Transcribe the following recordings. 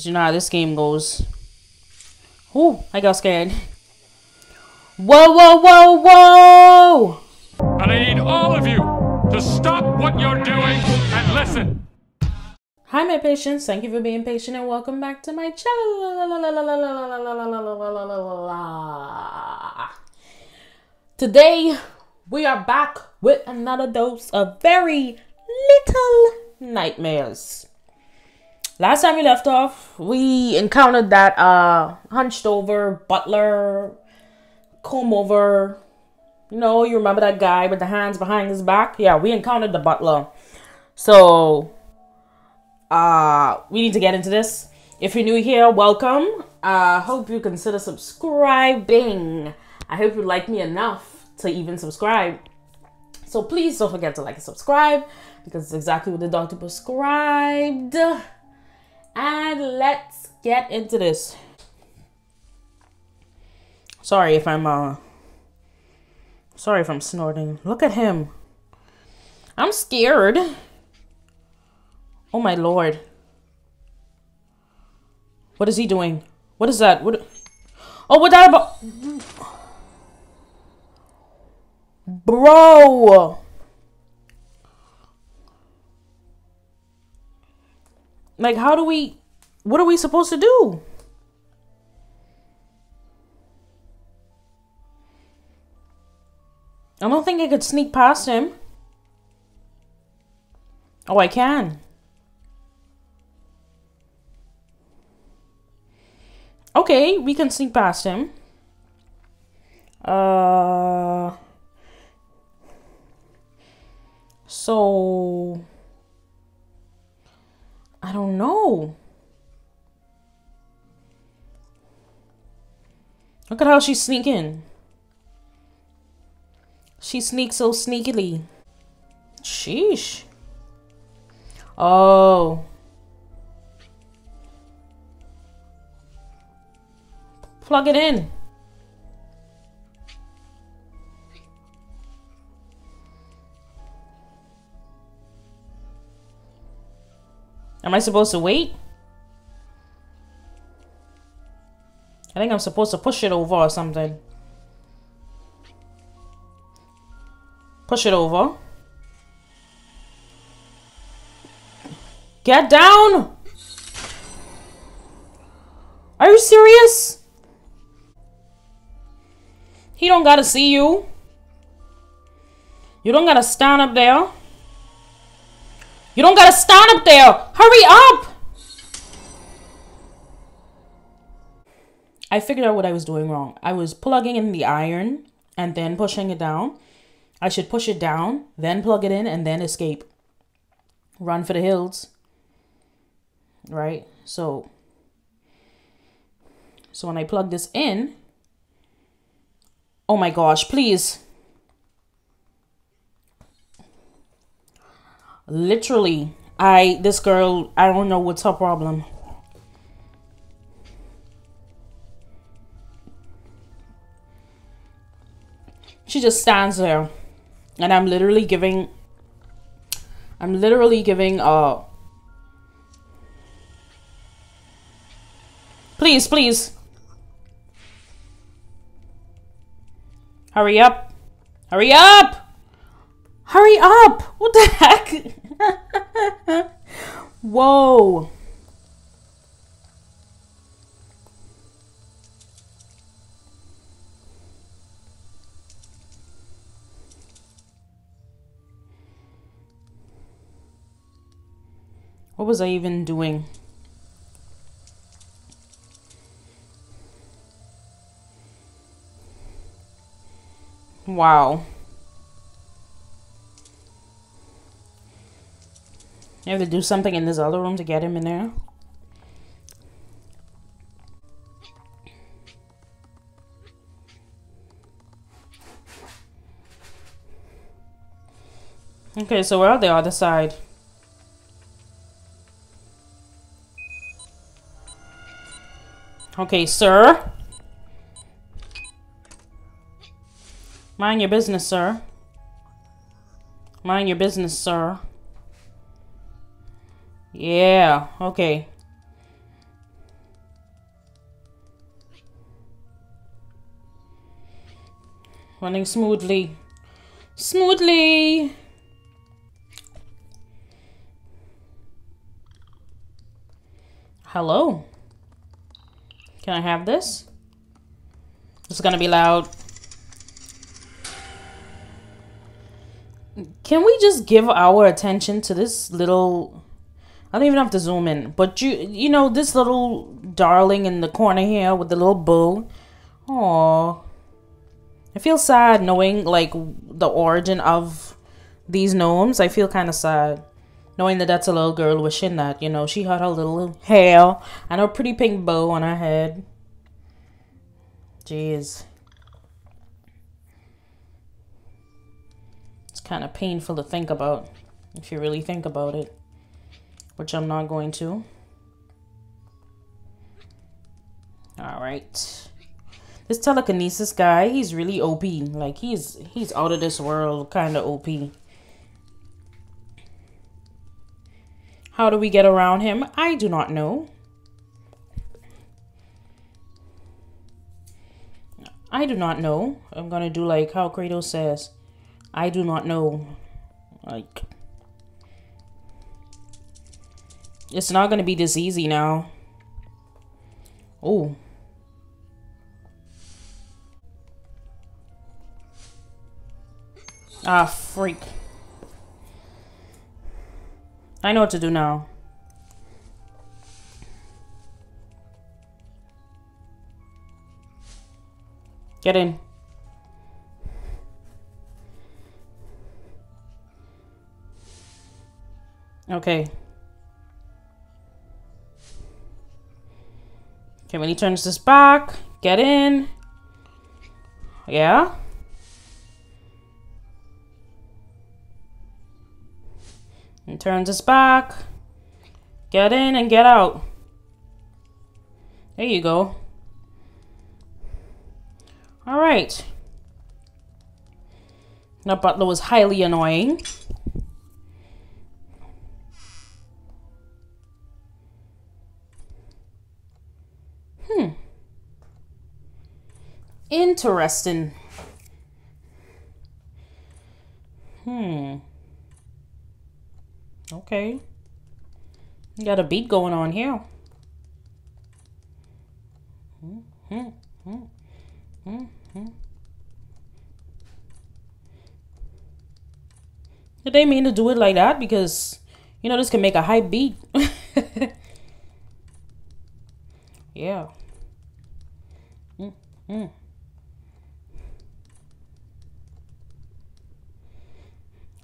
Because you know how this game goes. Ooh, I got scared. Whoa, whoa, whoa, whoa! And I need all of you to stop what you're doing and listen. Hi, my patients. Thank you for being patient and welcome back to my channel. Today, we are back with another dose of very little nightmares. Last time we left off, we encountered that uh hunched over butler, comb over. You know, you remember that guy with the hands behind his back? Yeah, we encountered the butler. So, uh, we need to get into this. If you're new here, welcome. I uh, hope you consider subscribing. I hope you like me enough to even subscribe. So please don't forget to like and subscribe because it's exactly what the doctor prescribed. And let's get into this. Sorry if I'm uh sorry if I'm snorting. Look at him. I'm scared. Oh my lord. What is he doing? What is that? What Oh, what that about? Bro. Like, how do we, what are we supposed to do? I don't think I could sneak past him. Oh, I can. Okay, we can sneak past him. Uh... So... I don't know. Look at how she's sneaking. She sneaks so sneakily. Sheesh. Oh. Plug it in. Am I supposed to wait? I think I'm supposed to push it over or something. Push it over. Get down! Are you serious? He don't gotta see you. You don't gotta stand up there. You don't gotta stand up there. Hurry up. I figured out what I was doing wrong. I was plugging in the iron and then pushing it down. I should push it down, then plug it in, and then escape. Run for the hills. Right? So, so when I plug this in, oh my gosh, please. Literally, I, this girl, I don't know what's her problem. She just stands there. And I'm literally giving, I'm literally giving, uh, please, please. Hurry up. Hurry up. Hurry up! What the heck? Whoa. What was I even doing? Wow. You have to do something in this other room to get him in there. Okay, so we're on the other side. Okay, sir. Mind your business, sir. Mind your business, sir. Yeah, okay. Running smoothly. Smoothly! Hello? Can I have this? This is gonna be loud. Can we just give our attention to this little I don't even have to zoom in. But you you know, this little darling in the corner here with the little bow. Aww. I feel sad knowing, like, the origin of these gnomes. I feel kind of sad. Knowing that that's a little girl wishing that, you know, she had her little hair and her pretty pink bow on her head. Jeez. It's kind of painful to think about, if you really think about it. Which I'm not going to. Alright. This telekinesis guy, he's really OP. Like, he's, he's out of this world kind of OP. How do we get around him? I do not know. I do not know. I'm gonna do like how Kratos says. I do not know. Like It's not gonna be this easy now. Oh. Ah, freak. I know what to do now. Get in. Okay. Okay, when he turns this back, get in. Yeah. And turns his back. Get in and get out. There you go. Alright. That butler was highly annoying. Interesting. Hmm. Okay. You got a beat going on here. Hmm, hmm, hmm, hmm, hmm. Did they mean to do it like that? Because, you know, this can make a high beat. yeah. Mm, mm.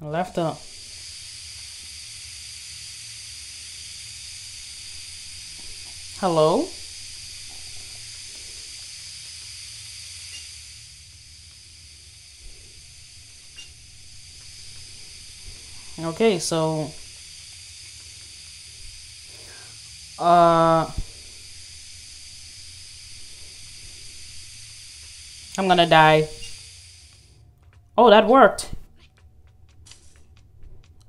Left up. Hello? Okay, so uh I'm gonna die. Oh, that worked.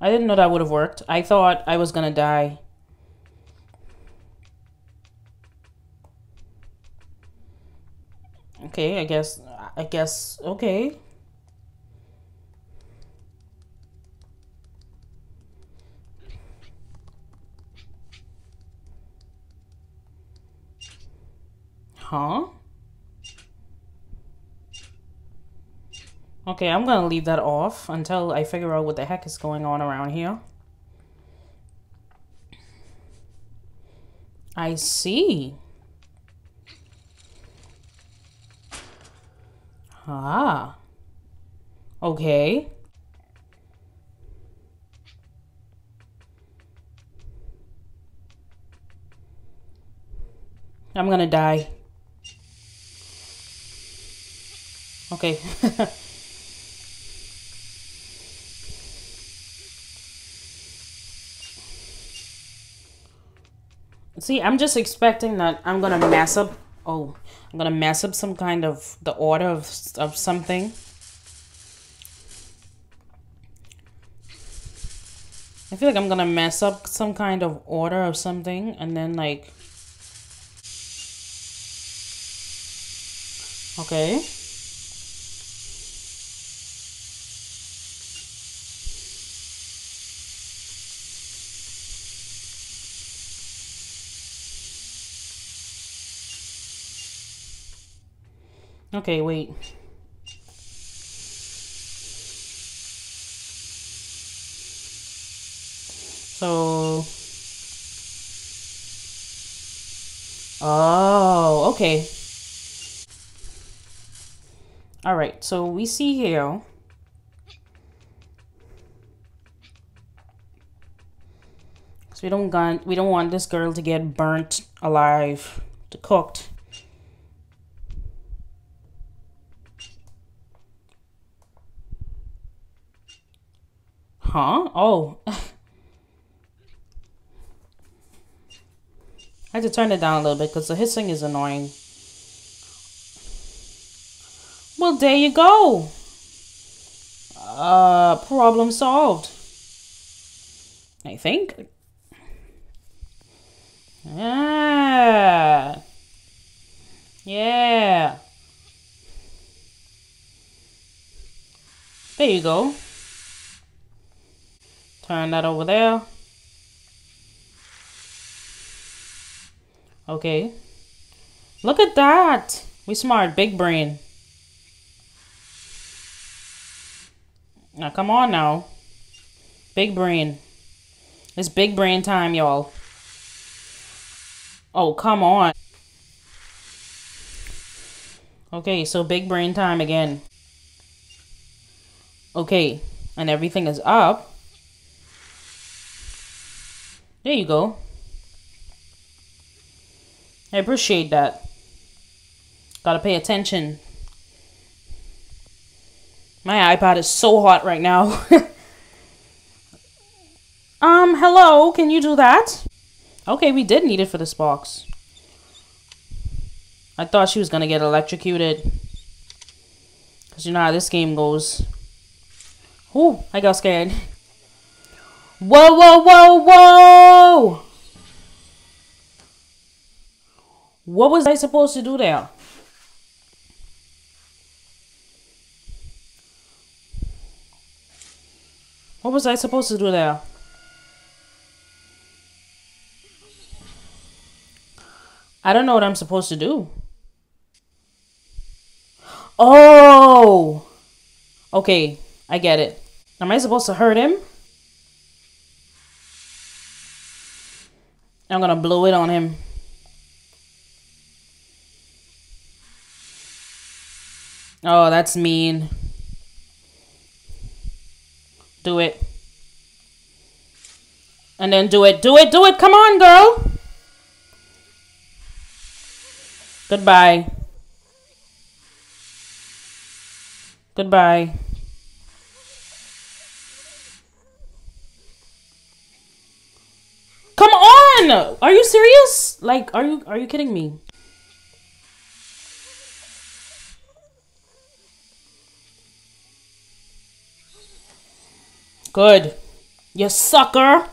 I didn't know that would have worked. I thought I was gonna die. Okay, I guess, I guess, okay. Huh? Okay, I'm gonna leave that off until I figure out what the heck is going on around here. I see. Ah. Okay. I'm gonna die. Okay. See, I'm just expecting that I'm gonna mess up. Oh, I'm gonna mess up some kind of the order of of something. I feel like I'm gonna mess up some kind of order of something, and then like. Okay. Okay, wait. So. Oh, okay. All right, so we see here. So we don't want we don't want this girl to get burnt alive, to cooked. Huh? Oh. I had to turn it down a little bit because the hissing is annoying. Well, there you go. Uh, problem solved. I think. Yeah. Yeah. There you go. Turn that over there. Okay. Look at that. We smart. Big brain. Now, come on now. Big brain. It's big brain time, y'all. Oh, come on. Okay, so big brain time again. Okay, and everything is up. There you go. I appreciate that. Gotta pay attention. My iPad is so hot right now. um, hello, can you do that? Okay, we did need it for this box. I thought she was gonna get electrocuted. Cause you know how this game goes. Ooh, I got scared. Whoa, whoa, whoa, whoa! What was I supposed to do there? What was I supposed to do there? I don't know what I'm supposed to do. Oh! Okay, I get it. Am I supposed to hurt him? I'm gonna blow it on him. Oh, that's mean. Do it. And then do it. Do it. Do it. Come on, girl. Goodbye. Goodbye. Come on! Are you serious? Like, are you are you kidding me? Good. You sucker.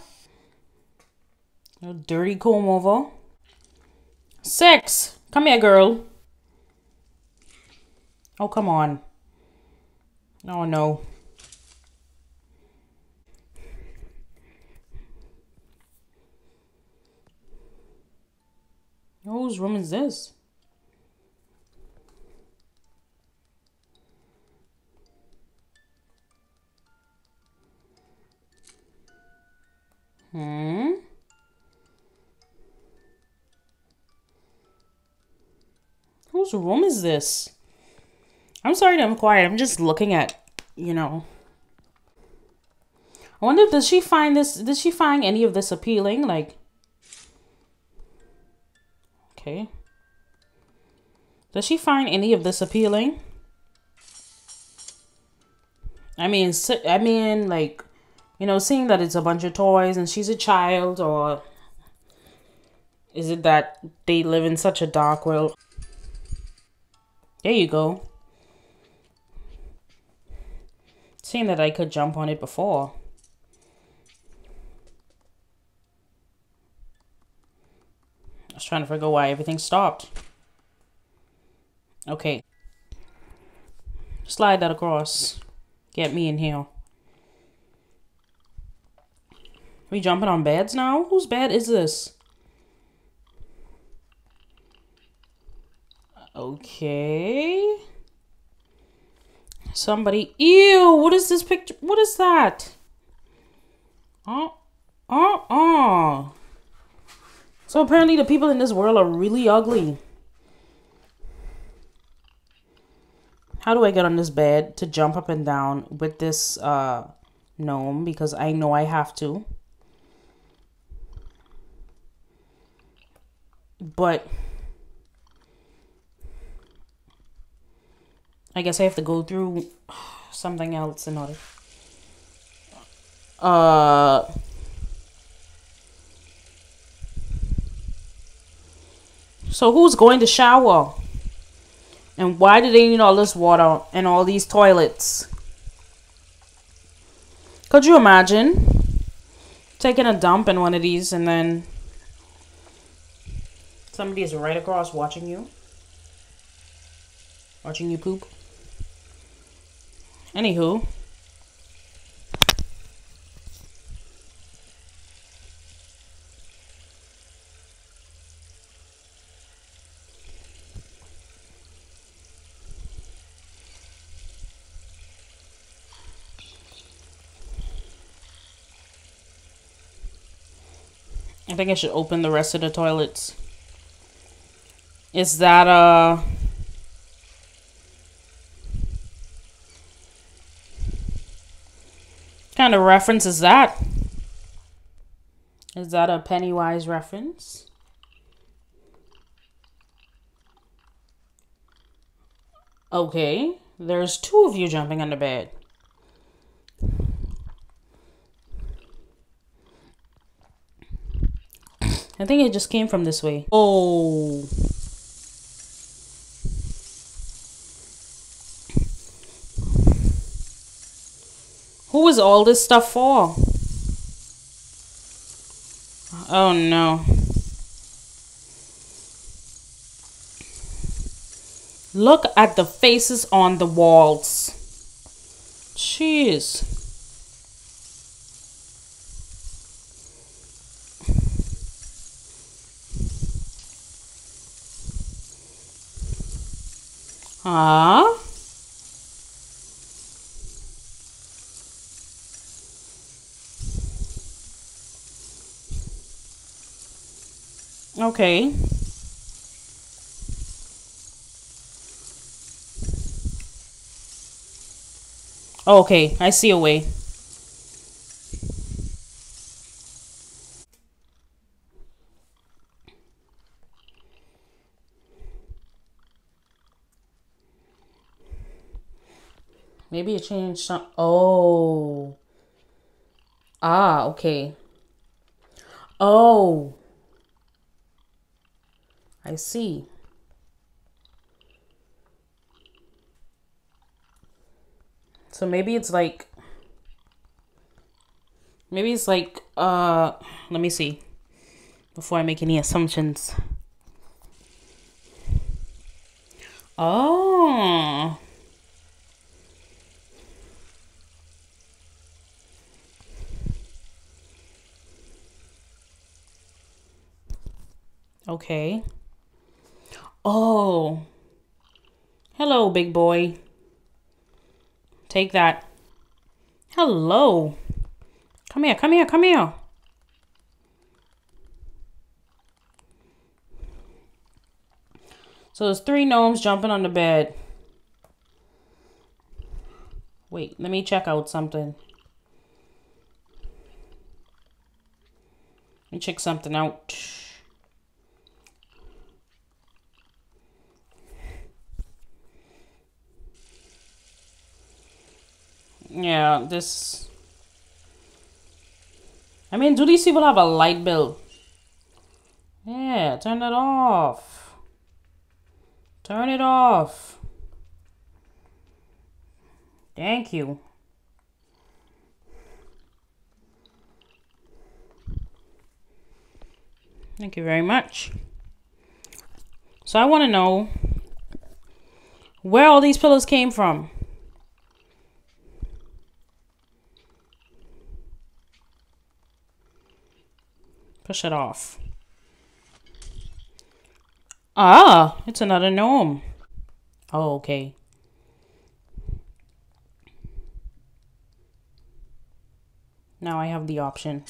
You dirty comb over. Six. Come here, girl. Oh, come on. Oh, no. Whose room is this? Hmm? Whose room is this? I'm sorry I'm quiet. I'm just looking at, you know. I wonder, does she find this, does she find any of this appealing? Like, okay. Does she find any of this appealing? I mean, I mean, like, you know, seeing that it's a bunch of toys and she's a child, or is it that they live in such a dark world? There you go. Seeing that I could jump on it before. I was trying to figure why everything stopped. Okay. Slide that across. Get me in here. We jumping on beds now? Whose bed is this? Okay. Somebody. Ew, what is this picture? What is that? Uh, uh, uh. So apparently the people in this world are really ugly. How do I get on this bed to jump up and down with this uh, gnome? Because I know I have to. But I guess I have to go through something else in order. Uh. So who's going to shower? And why do they need all this water and all these toilets? Could you imagine taking a dump in one of these and then somebody is right across watching you? Watching you poop? Anywho. I think I should open the rest of the toilets. Is that, uh... kind of reference is that? Is that a Pennywise reference? Okay, there's two of you jumping on the bed. I think it just came from this way. Oh. Who is all this stuff for? Oh no. Look at the faces on the walls. Jeez. Ah. Okay. Okay, I see a way. Maybe it changed some. Oh. Ah, okay. Oh. I see. So maybe it's like maybe it's like uh let me see before I make any assumptions. Oh. Okay. Oh. Hello, big boy. Take that. Hello. Come here, come here, come here. So there's three gnomes jumping on the bed. Wait, let me check out something. Let me check something out. Yeah, this... I mean, do these people have a light bill? Yeah, turn it off. Turn it off. Thank you. Thank you very much. So I want to know where all these pillows came from. Push it off. Ah, it's another gnome. Oh, okay. Now I have the option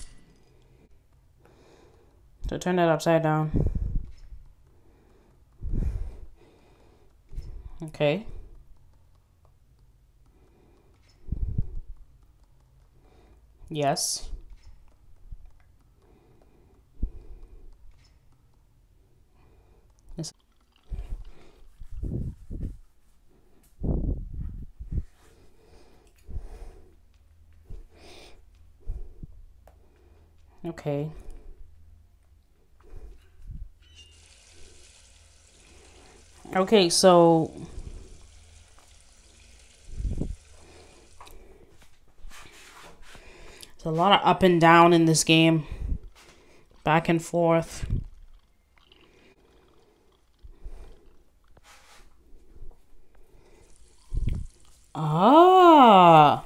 to turn it upside down. Okay. Yes. Okay. Okay, so there's a lot of up and down in this game. Back and forth. Ah.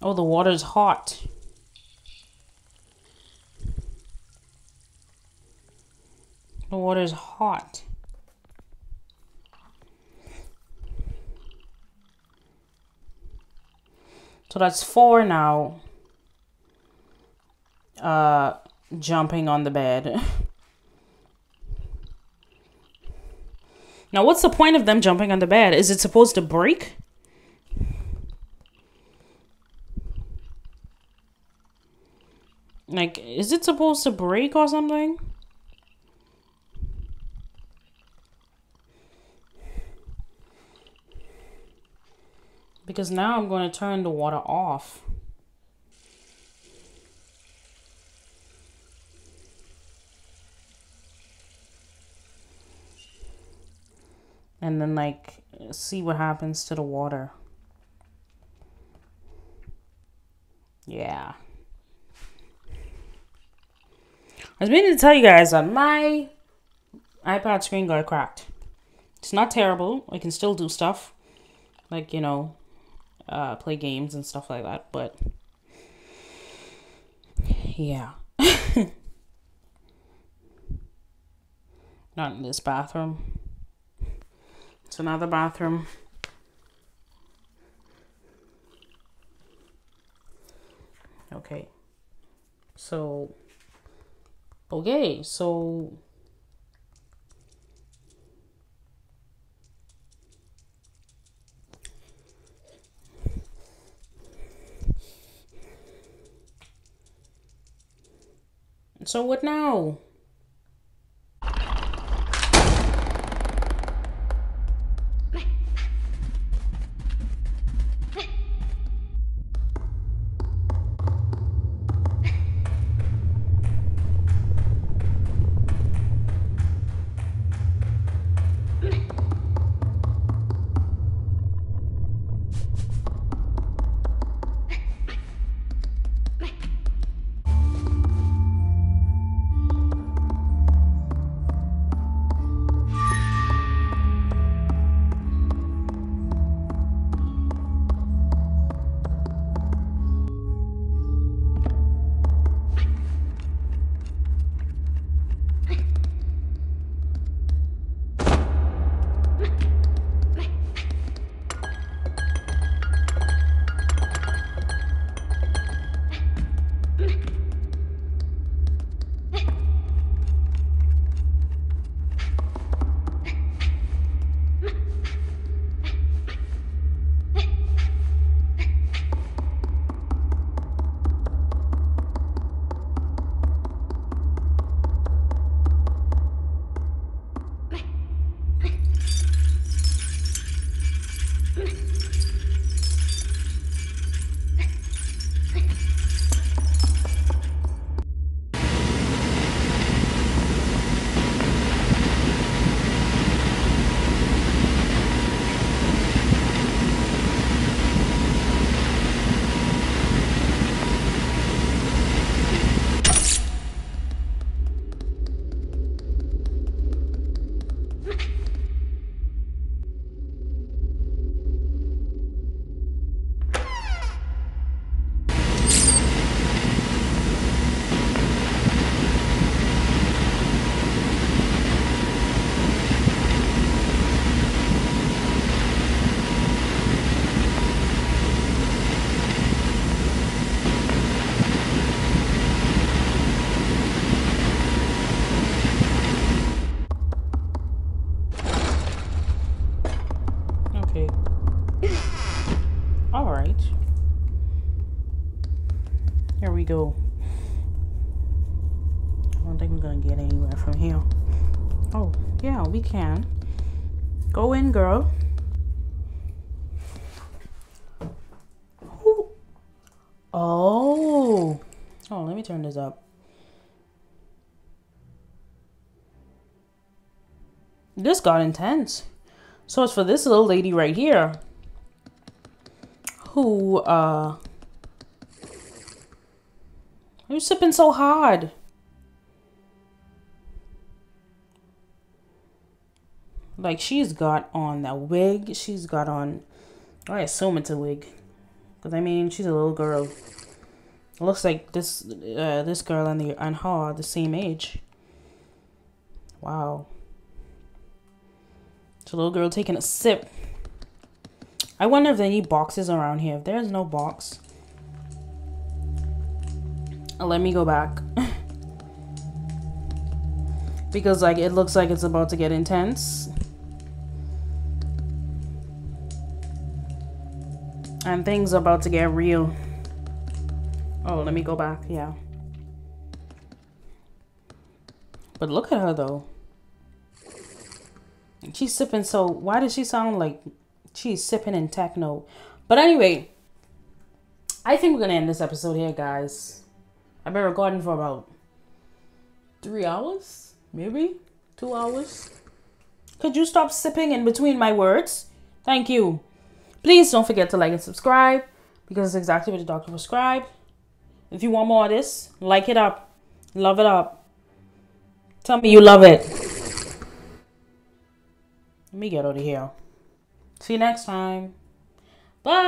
Oh, the water's hot. The water's hot. So that's four now. Uh, jumping on the bed. now, what's the point of them jumping on the bed? Is it supposed to break? Like, is it supposed to break or something? Because now I'm going to turn the water off. And then, like, see what happens to the water. Yeah. I was meaning to tell you guys that my iPad screen got cracked. It's not terrible. I can still do stuff. Like, you know, uh, play games and stuff like that. But yeah, not in this bathroom. It's another bathroom. Okay, so okay, so So what now? Can. Go in, girl. Ooh. Oh. Oh, let me turn this up. This got intense. So it's for this little lady right here. Who, uh... Who's sipping so hard? Like, she's got on that wig. She's got on... I assume it's a wig. Because, I mean, she's a little girl. It looks like this uh, this girl and, the, and her are the same age. Wow. It's a little girl taking a sip. I wonder if there any boxes around here. If there's no box, let me go back. because like it looks like it's about to get intense. And things are about to get real. Oh, let me go back. Yeah. But look at her though. She's sipping so why does she sound like she's sipping in techno? But anyway, I think we're gonna end this episode here, guys. I've been recording for about three hours, maybe two hours. Could you stop sipping in between my words? Thank you. Please don't forget to like and subscribe because it's exactly what the doctor prescribed. If you want more of this, like it up. Love it up. Tell me you love it. Let me get out of here. See you next time. Bye.